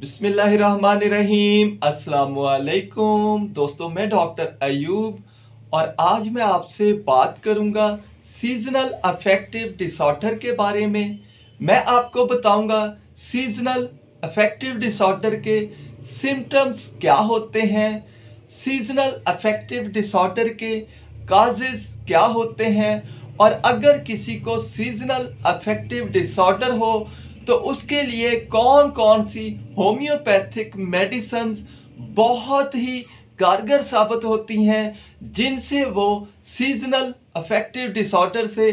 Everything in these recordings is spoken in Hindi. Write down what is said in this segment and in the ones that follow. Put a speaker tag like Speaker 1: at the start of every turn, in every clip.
Speaker 1: बिस्मिल्लाहिर्रहमानिर्रहीम। अस्सलाम वालेकुम दोस्तों, मैं डॉक्टर अयूब और आज मैं आपसे बात करूँगा सीजनल अफेक्टिव डिसऑर्डर के बारे में। मैं आपको बताऊँगा सीजनल अफेक्टिव डिसऑर्डर के सिम्टम्स क्या होते हैं सीजनल अफेक्टिव डिसऑर्डर के काजेस क्या होते हैं, और अगर किसी को सीजनल अफेक्टिव डिसऑर्डर हो तो उसके लिए कौन कौन सी होम्योपैथिक मेडिसिन बहुत ही कारगर साबित होती हैं, जिनसे वो सीजनल अफेक्टिव डिसऑर्डर से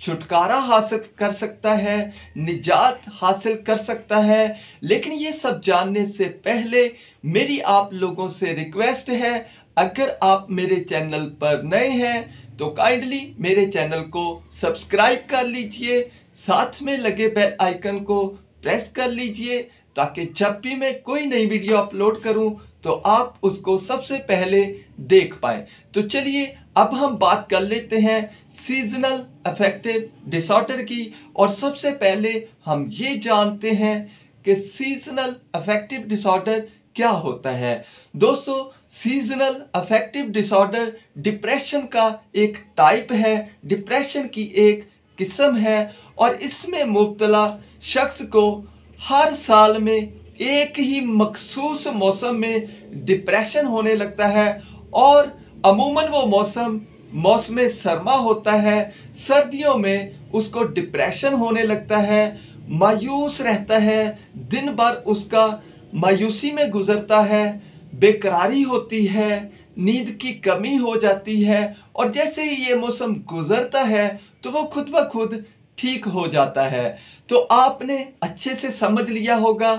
Speaker 1: छुटकारा हासिल कर सकता है, निजात हासिल कर सकता है। लेकिन ये सब जानने से पहले मेरी आप लोगों से रिक्वेस्ट है, अगर आप मेरे चैनल पर नए हैं तो काइंडली मेरे चैनल को सब्सक्राइब कर लीजिए। साथ में लगे बेल आइकन को प्रेस कर लीजिए ताकि जब भी मैं कोई नई वीडियो अपलोड करूँ तो आप उसको सबसे पहले देख पाएँ। तो चलिए, अब हम बात कर लेते हैं सीजनल अफेक्टिव डिसऑर्डर की। और सबसे पहले हम ये जानते हैं कि सीजनल अफेक्टिव डिसऑर्डर क्या होता है। दोस्तों सीजनल अफेक्टिव डिसऑर्डर डिप्रेशन का एक टाइप है। डिप्रेशन की एक किस्म है और इसमें मुबतला शख्स को हर साल में एक ही मखसूस मौसम में डिप्रेशन होने लगता है और अमूमन वो मौसम मौसम सरमा होता है, सर्दियों में उसको डिप्रेशन होने लगता है, मायूस रहता है, दिन भर उसका मायूसी में गुजरता है, बेकरारी होती है नींद की कमी हो जाती है और जैसे ही ये मौसम गुजरता है तो वो खुद ब खुद ठीक हो जाता है। तो आपने अच्छे से समझ लिया होगा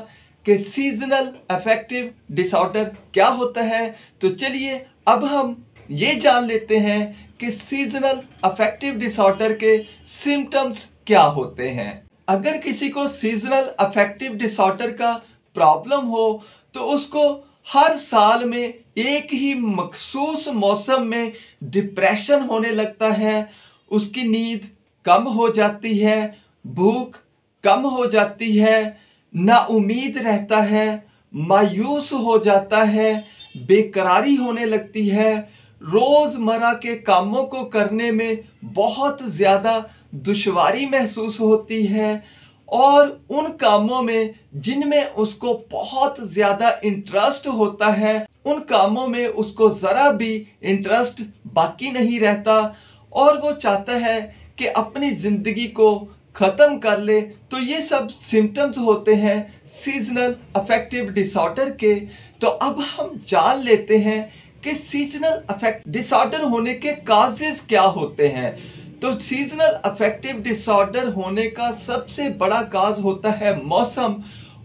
Speaker 1: कि सीजनल अफेक्टिव डिसऑर्डर क्या होता है। तो चलिए, अब हम ये जान लेते हैं कि सीजनल अफेक्टिव डिसऑर्डर के सिम्टम्स क्या होते हैं। अगर किसी को सीजनल अफेक्टिव डिसऑर्डर का प्रॉब्लम हो तो उसको हर साल में एक ही मखसूस मौसम में डिप्रेशन होने लगता है। उसकी नींद कम हो जाती है, भूख कम हो जाती है, ना उम्मीद रहता है, मायूस हो जाता है, बेकरारी होने लगती है। रोज़मर्रा के कामों को करने में बहुत ज़्यादा दुश्वारी महसूस होती है। और उन कामों में जिनमें उसको बहुत ज़्यादा इंटरेस्ट होता है, उन कामों में उसको ज़रा भी इंटरेस्ट बाकी नहीं रहता और वो चाहता है कि अपनी ज़िंदगी को ख़त्म कर ले। तो ये सब सिम्टम्स होते हैं सीजनल अफेक्टिव डिसऑर्डर के। तो अब हम जान लेते हैं कि सीजनल अफेक्ट डिसऑर्डर होने के काजेज क्या होते हैं। तो सीजनल अफेक्टिव डिसऑर्डर होने का सबसे बड़ा काज होता है मौसम।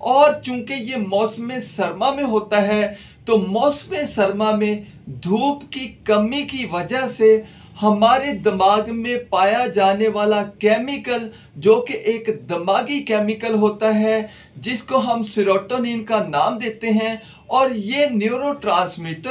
Speaker 1: और चूँकि ये मौसम सरमा में होता है तो मौसम सरमा में धूप की कमी की वजह से हमारे दिमाग में पाया जाने वाला केमिकल जो कि एक दिमागी केमिकल होता है, जिसको हम सिरोटोनिन का नाम देते हैं, और ये न्यूरो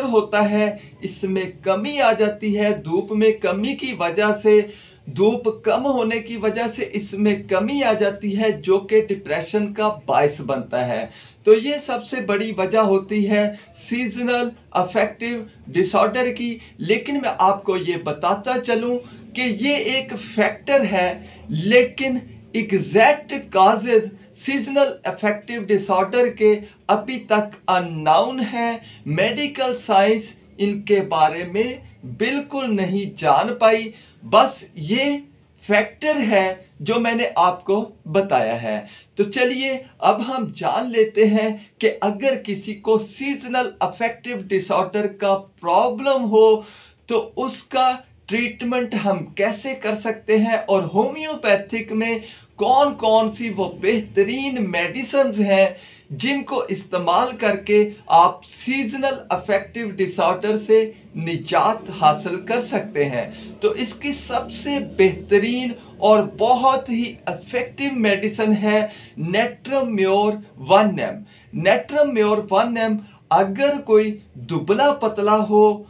Speaker 1: होता है। इसमें कमी आ जाती है, धूप में कमी की वजह से धूप कम होने की वजह से इसमें कमी आ जाती है, जो कि डिप्रेशन का बायस बनता है। तो ये सबसे बड़ी वजह होती है सीजनल अफेक्टिव डिसऑर्डर की। लेकिन मैं आपको ये बताता चलूँ कि ये एक फैक्टर है, लेकिन exact causes seasonal affective disorder के अभी तक अननाउन है। मेडिकल साइंस इनके बारे में बिल्कुल नहीं जान पाई। बस ये फैक्टर है जो मैंने आपको बताया है। तो चलिए, अब हम जान लेते हैं कि अगर किसी को सीजनल अफेक्टिव डिसऑर्डर का प्रॉब्लम हो तो उसका ट्रीटमेंट हम कैसे कर सकते हैं और होम्योपैथिक में कौन कौन सी वो बेहतरीन मेडिसिन हैं जिनको इस्तेमाल करके आप सीजनल अफेक्टिव डिसऑर्डर से निजात हासिल कर सकते हैं। तो इसकी सबसे बेहतरीन और बहुत ही इफ़ेक्टिव मेडिसिन है natrum mur one M natrum mur one M अगर कोई दुबला पतला हो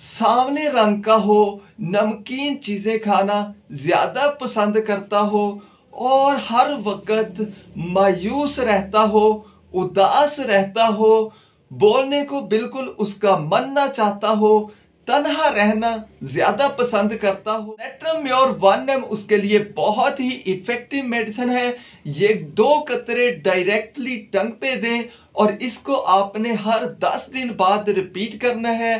Speaker 1: सांवले रंग का हो, नमकीन चीज़ें खाना ज़्यादा पसंद करता हो और हर वक्त मायूस रहता हो उदास रहता हो, बोलने को बिल्कुल उसका मन ना चाहता हो, तनहा रहना ज़्यादा पसंद करता हो। नेट्रम्योर वन एम उसके लिए बहुत ही इफ़ेक्टिव मेडिसिन है। ये दो कतरे डायरेक्टली टंग पे दें और इसको आपने हर दस दिन बाद रिपीट करना है।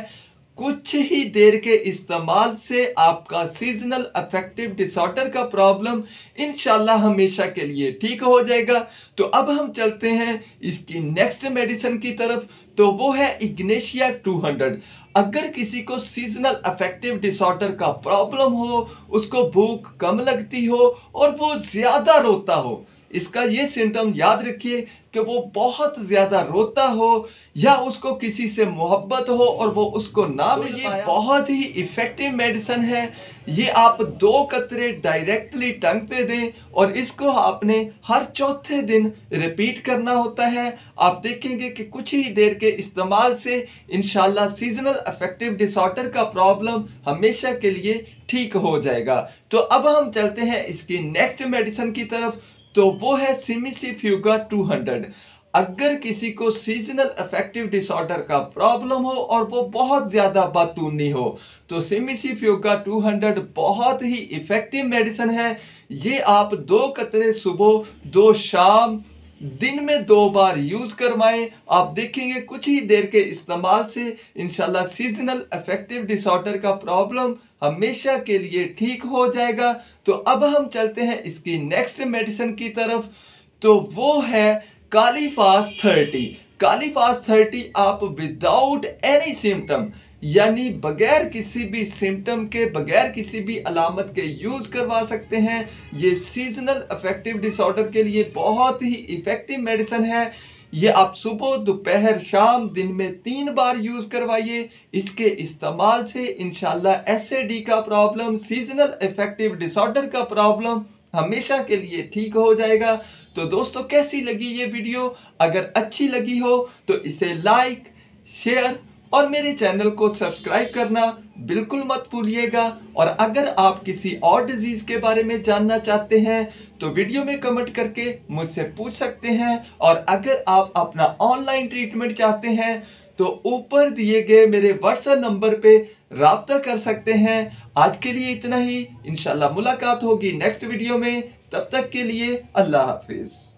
Speaker 1: कुछ ही देर के इस्तेमाल से आपका सीजनल अफेक्टिव डिसऑर्डर का प्रॉब्लम इनशाला हमेशा के लिए ठीक हो जाएगा। तो अब हम चलते हैं इसकी नेक्स्ट मेडिसिन की तरफ़। तो वो है इग्नेशिया 200 अगर किसी को सीजनल अफेक्टिव डिसऑर्डर का प्रॉब्लम हो, उसको भूख कम लगती हो और वो ज़्यादा रोता हो इसका ये सिम्टम याद रखिए कि वो बहुत ज़्यादा रोता हो या उसको किसी से मोहब्बत हो और वो उसको ना मिल ये बहुत ही इफ़ेक्टिव मेडिसन है। ये आप दो कतरे डायरेक्टली टंग पे दें और इसको आपने हर चौथे दिन रिपीट करना होता है। आप देखेंगे कि कुछ ही देर के इस्तेमाल से इनशाला सीजनल अफेक्टिव डिसऑर्डर का प्रॉब्लम हमेशा के लिए ठीक हो जाएगा। तो अब हम चलते हैं इसकी नेक्स्ट मेडिसन की तरफ़। तो वो है सिमिसिफ्यूगा 200 अगर किसी को सीजनल अफेक्टिव डिसऑर्डर का प्रॉब्लम हो और वो बहुत ज़्यादा बातूनी हो तो सिमिसिफ्यूगा 200 बहुत ही इफ़ेक्टिव मेडिसन है। ये आप दो कतरे सुबह, दो शाम दिन में दो बार यूज़ करवाएँ। आप देखेंगे कुछ ही देर के इस्तेमाल से इनशाला सीजनल अफेक्टिव डिसऑर्डर का प्रॉब्लम हमेशा के लिए ठीक हो जाएगा। तो अब हम चलते हैं इसकी नेक्स्ट मेडिसिन की तरफ़। तो वो है kali phos thirty kali phos thirty आप विदाउट एनी सिम्टम यानी बगैर किसी भी सिम्टम के, बगैर किसी भी अलामत के यूज़ करवा सकते हैं। ये सीजनल अफेक्टिव डिसऑर्डर के लिए बहुत ही इफ़ेक्टिव मेडिसिन है। ये आप सुबह, दोपहर, शाम, दिन में तीन बार यूज़ करवाइए। इसके इस्तेमाल से इनशाला एसिडी का प्रॉब्लम सीजनल इफ़ेक्टिव डिसऑर्डर का प्रॉब्लम हमेशा के लिए ठीक हो जाएगा। तो दोस्तों, कैसी लगी ये वीडियो? अगर अच्छी लगी हो तो इसे लाइक शेयर और मेरे चैनल को सब्सक्राइब करना बिल्कुल मत भूलिएगा। और अगर आप किसी और डिज़ीज़ के बारे में जानना चाहते हैं तो वीडियो में कमेंट करके मुझसे पूछ सकते हैं। और अगर आप अपना ऑनलाइन ट्रीटमेंट चाहते हैं तो ऊपर दिए गए मेरे व्हाट्सएप नंबर पे रबता कर सकते हैं। आज के लिए इतना ही। इंशाल्लाह मुलाकात होगी नेक्स्ट वीडियो में। तब तक के लिए अल्लाह हाफिज़।